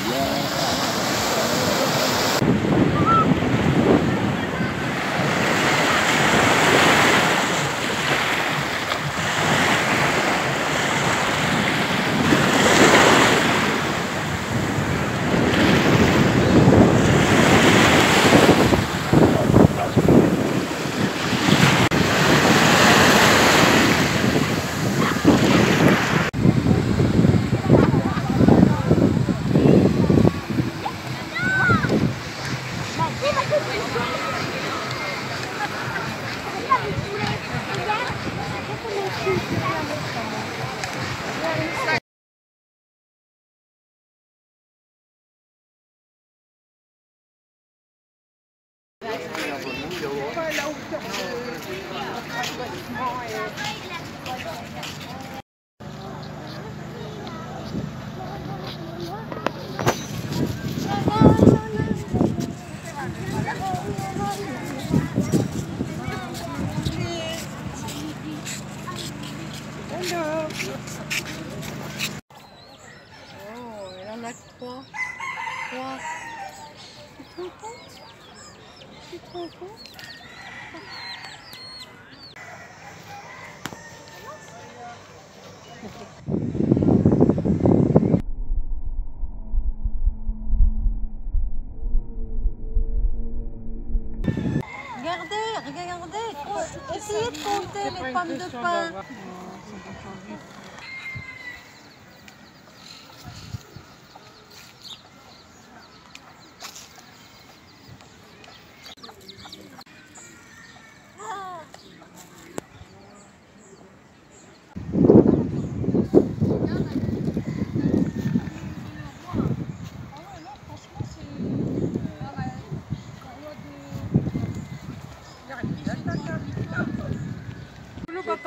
Yeah. Oh, elle en a trois. Regardez, regardez, faut essayer de compter les pommes de pin.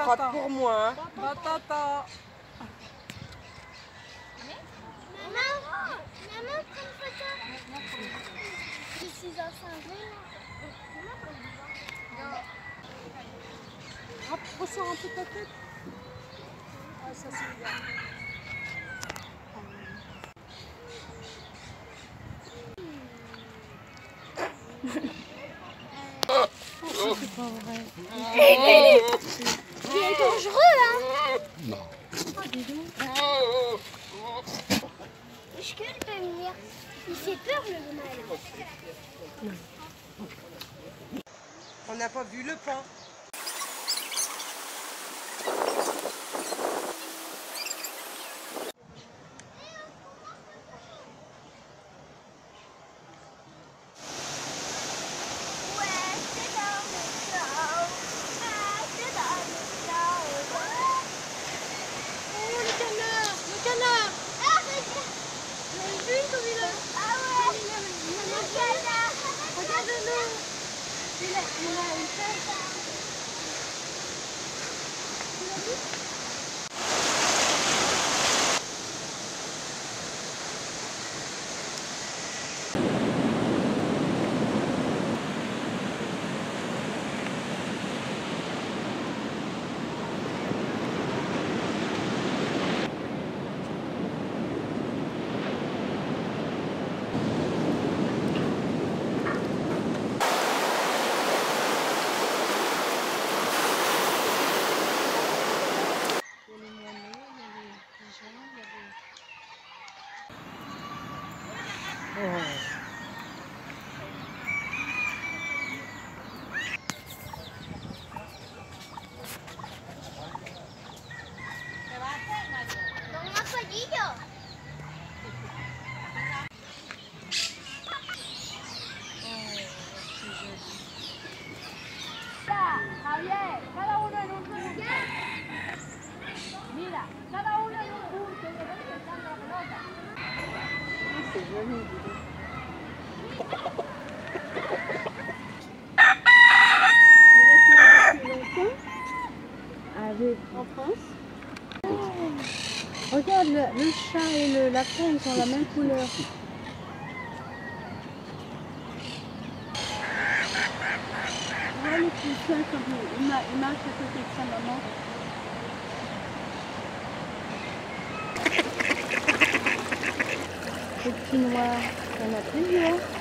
Pour moi. hein. Batata. Maman, maman, prends une photo. Je suis enceinte. Ressors un peu ta tête. Ah, ça c'est bien. Il est dangereux, hein Non. Est-ce qu'il peut venir Il fait peur, le mal. On n'a pas vu le pain. Thank you. Oh. En France. Regarde, le, chat et le lapin, ils ont la même couleur. Voilà le poussin comme il, il, ma- il marche à côté de maman. Le petit noir, il y en plusieurs.